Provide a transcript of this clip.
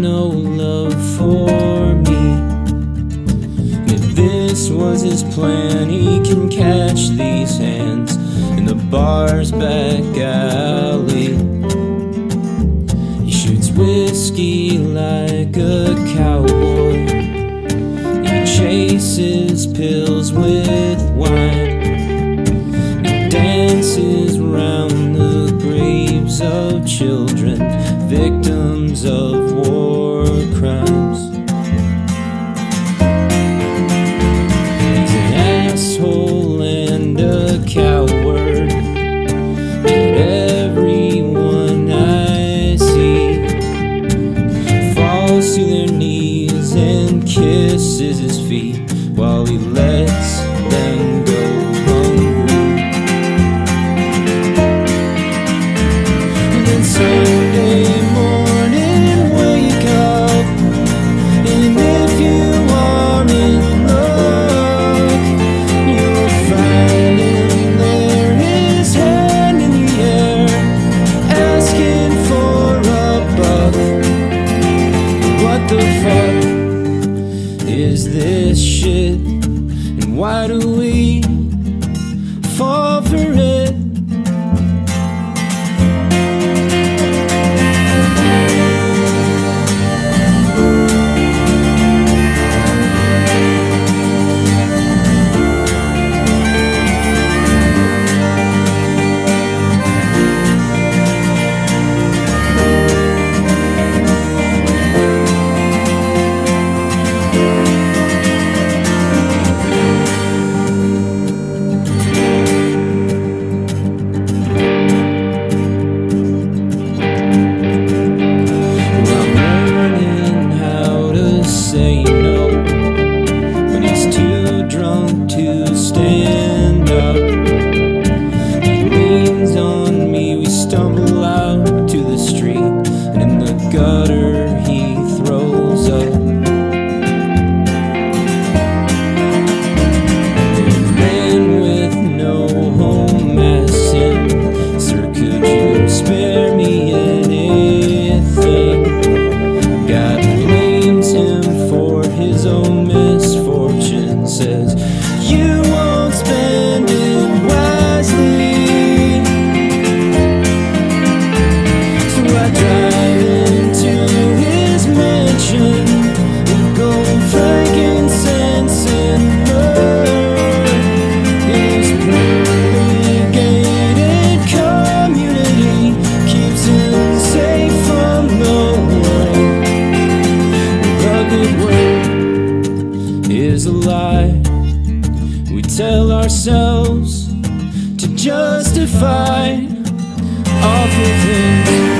no love for me. If this was his plan, he can catch these hands in the bar's back alley. He shoots whiskey like a cowboy. He chases pills with wine. He dances round the graves of children. To their knees and kisses his feet while he lets why do stumble we tell ourselves to justify awful things.